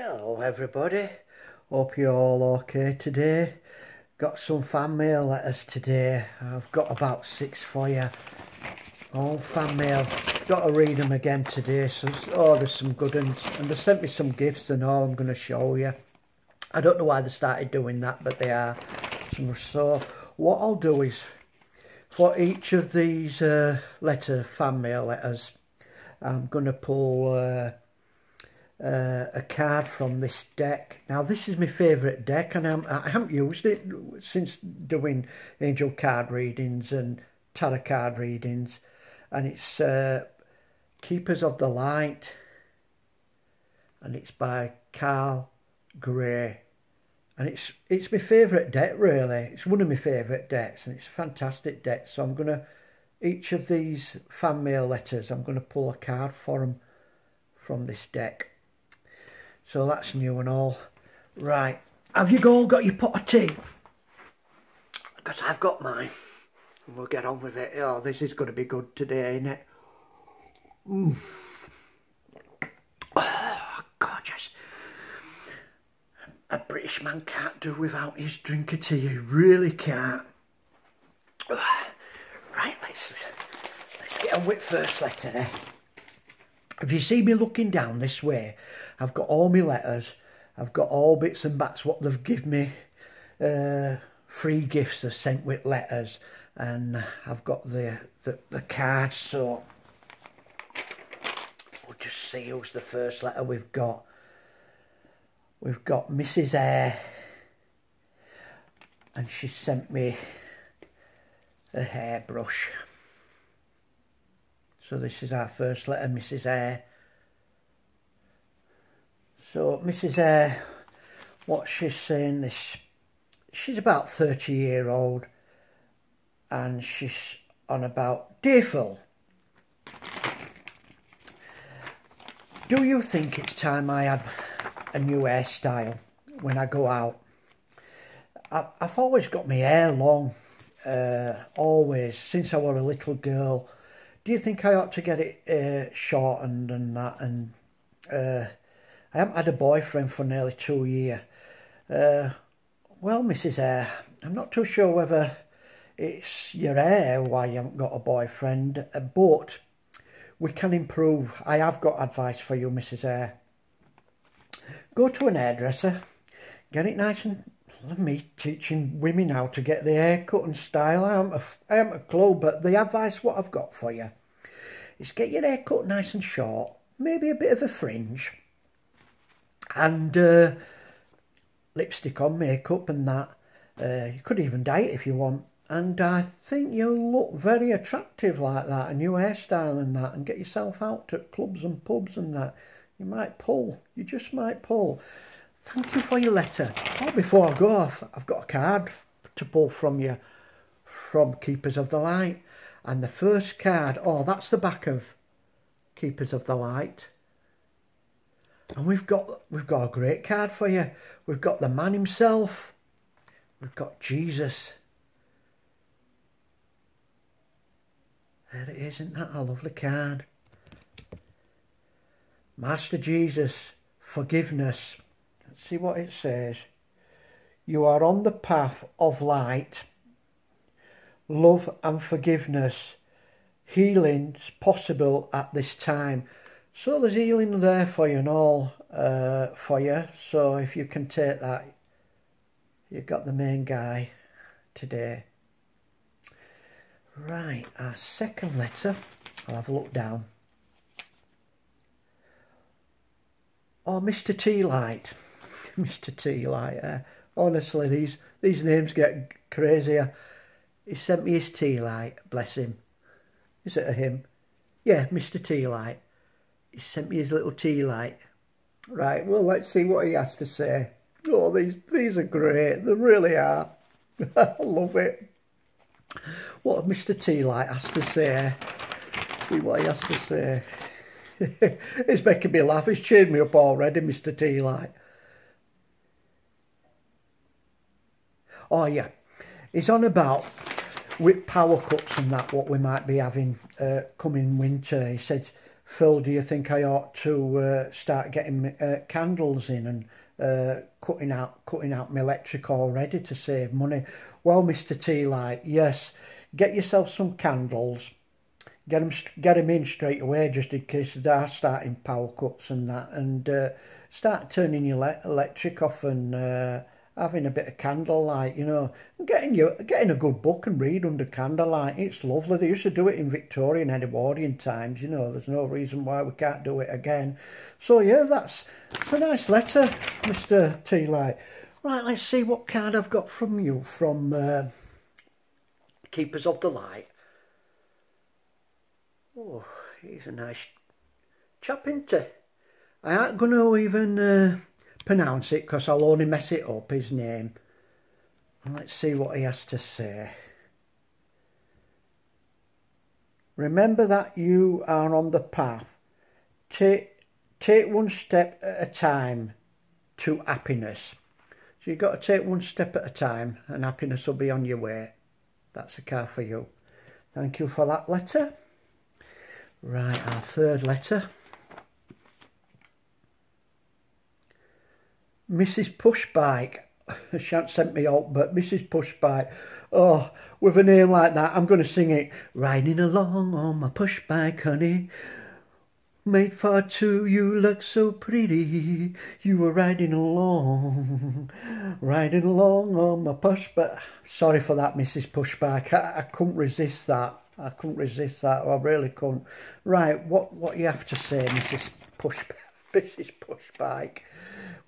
Hello everybody, hope you're all okay today. Got some fan mail letters today, I've got about six for you. All fan mail, got to read them again today, so oh there's some good ones. And they sent me some gifts and all I'm going to show you. I don't know why they started doing that, but they are. So what I'll do is, for each of these uh, letter, fan mail letters, I'm going to pull... Uh, uh, a card from this deck. Now this is my favourite deck and I'm, I haven't used it since doing angel card readings and tarot card readings and it's uh, Keepers of the Light and it's by Carl Gray. And it's it's my favourite deck really. It's one of my favourite decks and it's a fantastic deck so I'm going to each of these fan mail letters I'm going to pull a card for them from this deck so that's new and all. Right, have you all got your pot of tea? Because I've got mine. And we'll get on with it. Oh, this is going to be good today, isn't it? Mm. Oh, gorgeous. A British man can't do without his drink of tea. He really can't. Right, let's let's get on with first letter there. If you see me looking down this way, I've got all my letters. I've got all bits and bats what they've given me. Uh, free gifts are sent with letters. And I've got the, the, the cards. So we'll just see who's the first letter we've got. We've got Mrs. Air. And she sent me a hairbrush. So this is our first letter, Mrs. Air. So Mrs. Air, what she's saying this, she's about 30 year old and she's on about, dear Phil, do you think it's time I had a new hairstyle when I go out? I've always got my hair long, uh, always, since I was a little girl do you think I ought to get it uh, shortened and that? And uh, I haven't had a boyfriend for nearly two years. Uh, well, Mrs. Air, I'm not too sure whether it's your hair why you haven't got a boyfriend, uh, but we can improve. I have got advice for you, Mrs. Air. Go to an hairdresser, get it nice and me teaching women how to get their hair cut and style. I am a, I am a clue, but the advice what I've got for you is get your hair cut nice and short, maybe a bit of a fringe, and uh, lipstick on, makeup and that. Uh, you could even dye it if you want. And I think you'll look very attractive like that, a new hairstyle and that, and get yourself out to clubs and pubs and that. You might pull, you just might pull. Thank you for your letter. Oh, before I go off, I've got a card to pull from you from Keepers of the Light. And the first card, oh, that's the back of Keepers of the Light. And we've got we've got a great card for you. We've got the man himself. We've got Jesus. There it is, isn't that a lovely card? Master Jesus, forgiveness. Let's see what it says. You are on the path of light love and forgiveness. Healing's possible at this time. So there's healing there for you and all uh, for you. So if you can take that, you've got the main guy today. Right, our second letter, I'll have a look down. Oh, Mr. T Light. Mr. T Light. Uh, honestly, these, these names get crazier. He sent me his tea light, bless him. Is it a him? Yeah, Mr. Tea Light. He sent me his little tea light. Right, well, let's see what he has to say. Oh, these, these are great. They really are. I love it. What Mr. Tea Light has to say. See what he has to say. it's making me laugh. He's cheered me up already, Mr. Tea Light. Oh, yeah. He's on about with power cuts and that what we might be having uh, coming winter. He said Phil, do you think I ought to uh, start getting uh, candles in and uh, cutting out cutting out my electric already to save money? Well, Mr. T Light, yes, get yourself some candles. Get them, get them in straight away just in case they are starting power cuts and that. And uh, start turning your electric off and uh, having a bit of candlelight, you know, getting you getting a good book and read under candlelight. It's lovely. They used to do it in Victorian and Edwardian times, you know. There's no reason why we can't do it again. So yeah, that's it's a nice letter, Mr. T Light. Right, let's see what card I've got from you from uh, Keepers of the Light. Oh, he's a nice chap, isn't he? I ain't going to even uh, pronounce it because I'll only mess it up, his name. Let's see what he has to say. Remember that you are on the path. Take, take one step at a time to happiness. So you've got to take one step at a time and happiness will be on your way. That's a car for you. Thank you for that letter. Right, our third letter. Mrs. Pushbike. she hasn't sent me out, but Mrs. Pushbike. Oh, with a name like that, I'm going to sing it. Riding along on my pushbike, honey. Made for two, you look so pretty. You were riding along, riding along on my pushbike. Sorry for that, Mrs. Pushbike. I, I couldn't resist that. I couldn't resist that. I really couldn't. Right, what what you have to say, Mrs. Push, Mrs. Pushbike?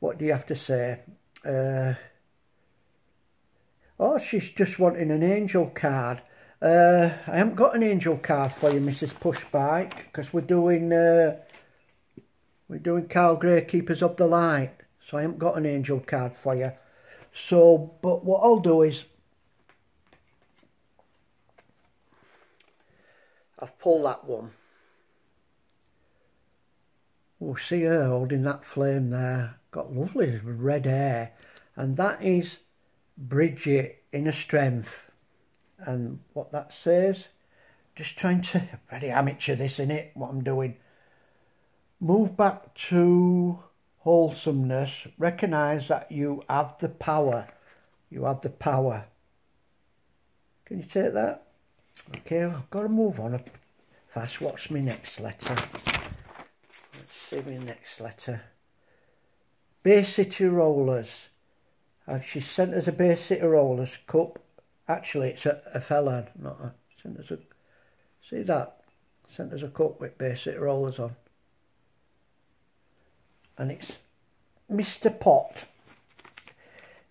What do you have to say? Uh, oh, she's just wanting an angel card. Uh, I haven't got an angel card for you, Mrs. Pushbike, because we're doing uh, we're doing Carl Gray Keepers of the Light, so I haven't got an angel card for you. So, but what I'll do is I've pulled that one. We'll see her holding that flame there got lovely red hair and that is Bridget Inner Strength. And what that says just trying to very amateur this in it what I'm doing. Move back to wholesomeness. Recognize that you have the power. You have the power. Can you take that? Okay I've got to move on fast. What's my next letter? Let's see my next letter Bay City Rollers. And she sent us a Bay City Rollers cup. Actually, it's a, a fella, not a... Sent us a... See that? Sent us a cup with Bay City Rollers on. And it's... Mr Pot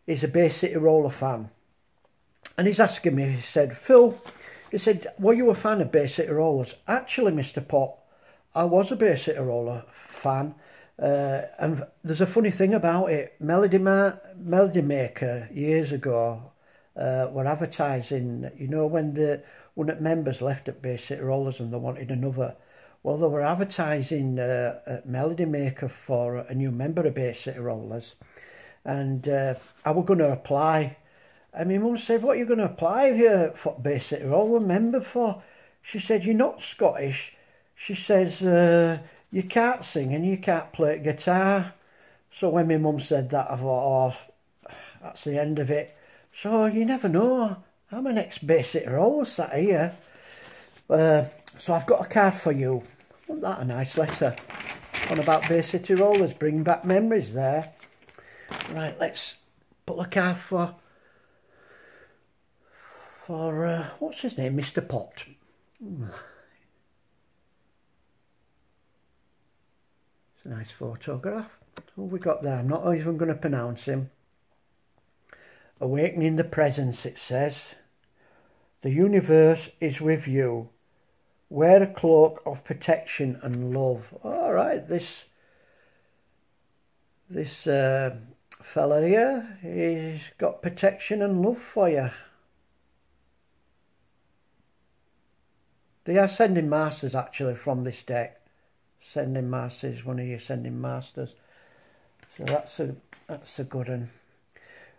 is a Bay City Roller fan. And he's asking me, he said, Phil, he said, were you a fan of Bay City Rollers? Actually, Mr Pot, I was a Bay City Roller fan. Uh, and there's a funny thing about it. Melody, Ma Melody Maker years ago uh, were advertising, you know, when the one of members left at City Rollers and they wanted another. Well, they were advertising uh, Melody Maker for a new member of City Rollers. And uh, I was going to apply. And my mum said, what are you going to apply here for City Roller member for? She said, you're not Scottish. She says, uh, you can't sing and you can't play guitar. So when my mum said that, I thought, oh, that's the end of it. So you never know. I'm an ex-Bay City Roller sat here. Uh, so I've got a card for you. Wasn't that a nice letter? On about Bay City Rollers, bring back memories there. Right, let's put the card for, for uh, what's his name, Mr Pot. It's nice photograph. What we got there? I'm not even going to pronounce him. Awakening the presence, it says. The universe is with you. Wear a cloak of protection and love. All right, this this uh, fella here, he's got protection and love for you. They are sending masters actually from this deck sending masters, one of your sending masters. So that's a that's a good one.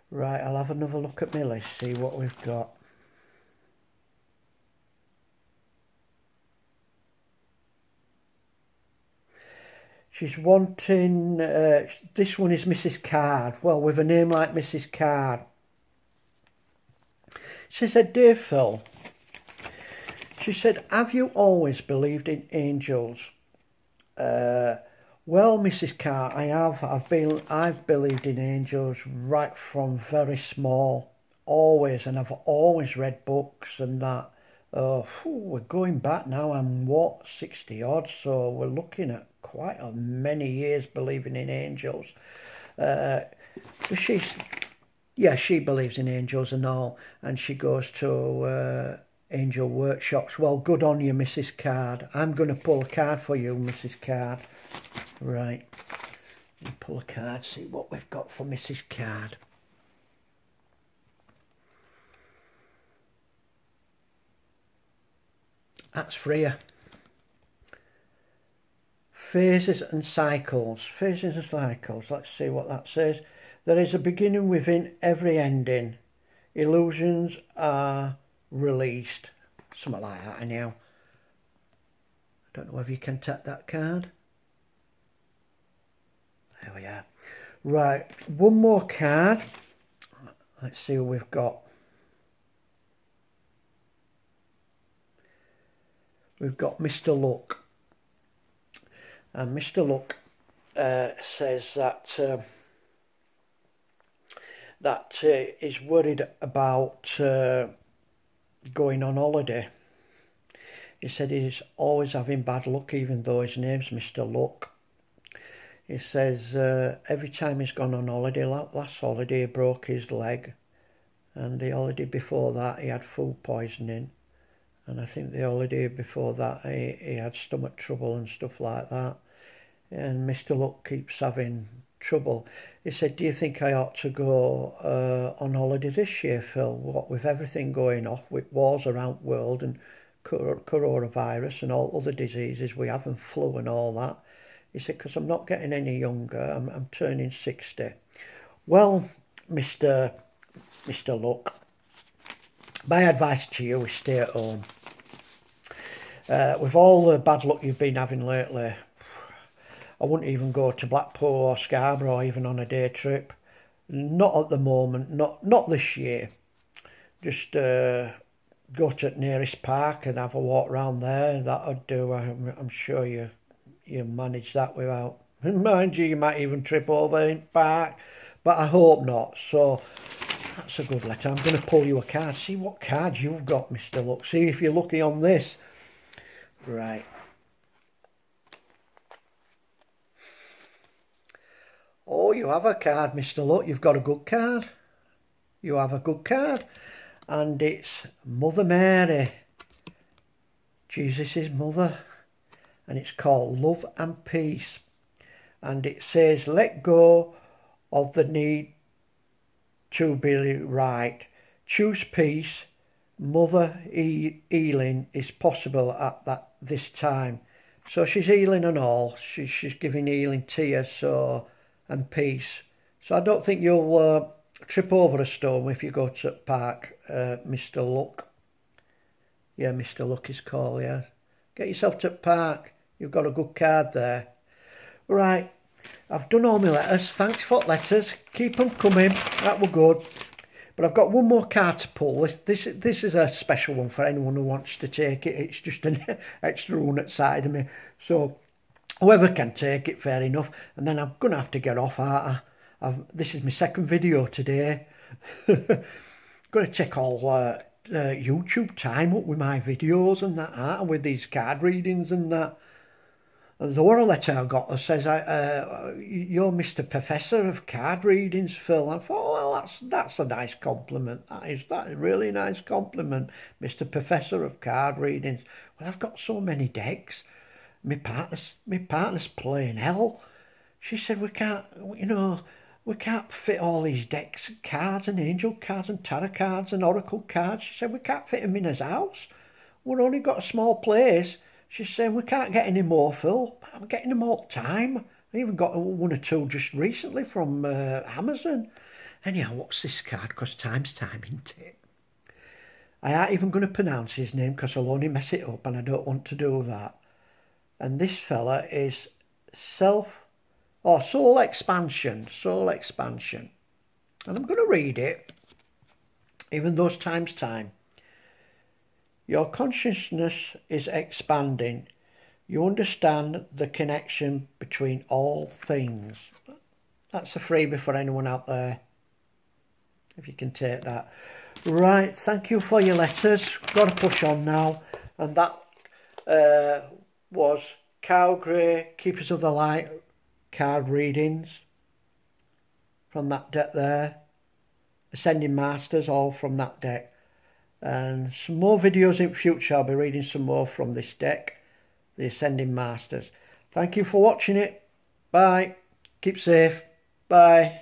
Right, I'll have another look at my list, see what we've got. She's wanting, uh, this one is Mrs. Card. Well, with a name like Mrs. Card. She said, Dear Phil, she said, have you always believed in angels? Uh, well, Mrs. Carr, I have. I've been. I've believed in angels right from very small, always, and I've always read books and that. Uh, whew, we're going back now. I'm what sixty odd, so we're looking at quite a many years believing in angels. Uh, she's, yeah, she believes in angels and all, and she goes to uh, angel workshops. Well, good on you, Mrs. Card. I'm going to pull a card for you, Mrs. Card. Right. Pull a card, see what we've got for Mrs. Card. That's Freya. Phases and cycles. Phases and cycles. Let's see what that says. There is a beginning within every ending. Illusions are released. Something like that anyhow. I don't know whether you can tap that card. There we are. Right, one more card. Let's see what we've got. We've got Mr. Luck. And Mr. Luck uh, says that uh, that uh, is worried about uh, going on holiday. He said he's always having bad luck even though his name's Mr. Luck. He says uh, every time he's gone on holiday, last holiday he broke his leg and the holiday before that he had food poisoning and I think the holiday before that he, he had stomach trouble and stuff like that and Mr Luck keeps having trouble. He said, do you think I ought to go uh, on holiday this year, Phil? What with everything going off with wars around the world and coronavirus and all other diseases we have and flu and all that. He said, because I'm not getting any younger, I'm, I'm turning 60. Well, Mr. Mr. Luck, my advice to you is stay at home. Uh, with all the bad luck you've been having lately, I wouldn't even go to Blackpool or Scarborough even on a day trip. Not at the moment, not not this year. Just uh, go to the nearest park and have a walk around there. That would do. I'm, I'm sure you you manage that without. Mind you, you might even trip over in park, but I hope not. So that's a good letter. I'm going to pull you a card. See what card you've got, Mr. Luck. See if you're lucky on this. Right. Oh, you have a card, Mr. Luck. You've got a good card. You have a good card. And it's Mother Mary. Jesus' mother and it's called Love and Peace. And it says, let go of the need to be right. Choose peace. Mother healing is possible at that this time. So she's healing and all. She's, she's giving healing tears so and peace. So I don't think you'll uh, trip over a stone if you go to park, uh, Mr. Luck. Yeah, Mr. Luck is called, yeah. Get yourself to park. You've got a good card there. Right, I've done all my letters. Thanks for letters. Keep them coming. That were good. But I've got one more card to pull. This, this, this is a special one for anyone who wants to take it. It's just an extra one at side of me. So whoever can take it, fair enough. And then I'm going to have to get off. I, I've, this is my second video today. going to check all uh, uh, YouTube time up with my videos and that, and with these card readings and that the were letter I got that says, uh, "You're Mr. Professor of card readings, Phil." I thought, well, that's that's a nice compliment. That is that is a really nice compliment, Mr. Professor of card readings. Well, I've got so many decks. My partner's my partner's playing hell. She said we can't, you know, we can't fit all these decks, and cards and angel cards and tarot cards and oracle cards. She said we can't fit them in his house. We've only got a small place. She's saying, we can't get any more, Phil. I'm getting them all the time. I even got one or two just recently from uh, Amazon. Anyhow, what's this card? Because time's time, isn't it? I ain't even going to pronounce his name because I'll only mess it up and I don't want to do that. And this fella is self or soul expansion, soul expansion. And I'm going to read it, even those times time. Your consciousness is expanding. You understand the connection between all things. That's a freebie for anyone out there, if you can take that. Right, thank you for your letters. Got to push on now. And that uh, was Carl Gray, Keepers of the Light card readings from that deck there. Ascending Masters, all from that deck. And some more videos in future. I'll be reading some more from this deck, the Ascending Masters. Thank you for watching it. Bye. Keep safe. Bye.